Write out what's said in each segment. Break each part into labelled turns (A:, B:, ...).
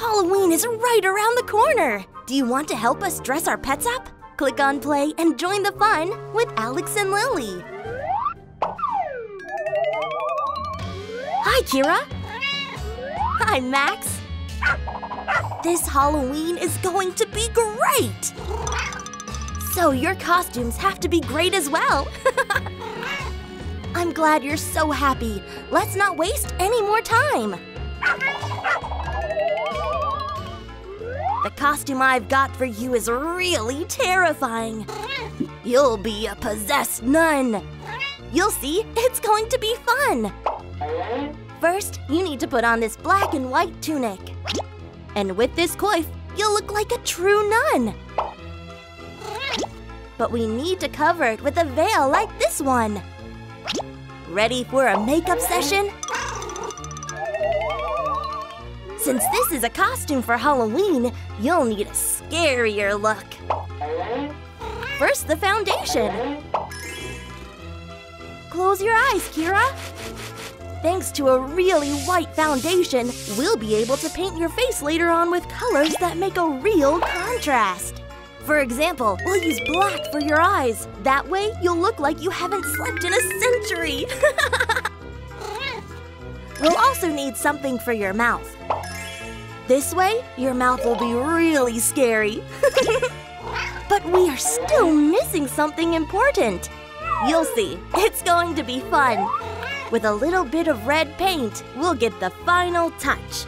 A: Halloween is right around the corner. Do you want to help us dress our pets up? Click on play and join the fun with Alex and Lily. Hi, Kira. Hi, Max. This Halloween is going to be great! So your costumes have to be great as well. I'm glad you're so happy. Let's not waste any more time. The costume I've got for you is really terrifying. You'll be a possessed nun. You'll see, it's going to be fun. First, you need to put on this black and white tunic. And with this coif, you'll look like a true nun. But we need to cover it with a veil like this one. Ready for a makeup session? Since this is a costume for Halloween, you'll need a scarier look. First, the foundation. Close your eyes, Kira. Thanks to a really white foundation, we'll be able to paint your face later on with colors that make a real contrast. For example, we'll use black for your eyes. That way, you'll look like you haven't slept in a century. we'll also need something for your mouth. This way, your mouth will be really scary. but we are still missing something important. You'll see, it's going to be fun. With a little bit of red paint, we'll get the final touch.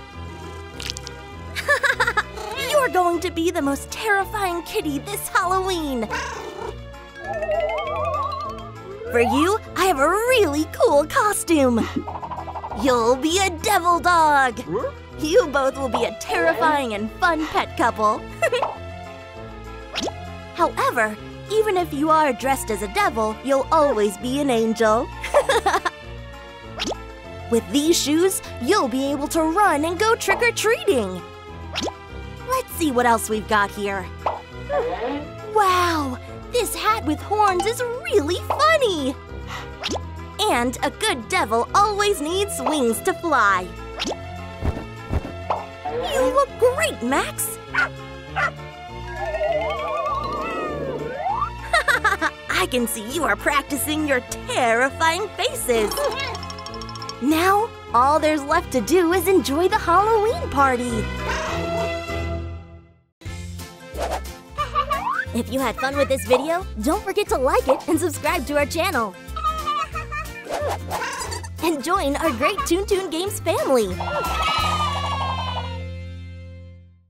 A: You're going to be the most terrifying kitty this Halloween. For you, I have a really cool costume. You'll be a devil dog. You both will be a terrifying and fun pet couple. However, even if you are dressed as a devil, you'll always be an angel. With these shoes, you'll be able to run and go trick-or-treating. Let's see what else we've got here. Wow! This hat with horns is really funny! And a good devil always needs wings to fly. You look great, Max! I can see you are practicing your terrifying faces. Now, all there's left to do is enjoy the Halloween party. If you had fun with this video, don't forget to like it and subscribe to our channel. And join our great Toon Toon Games family.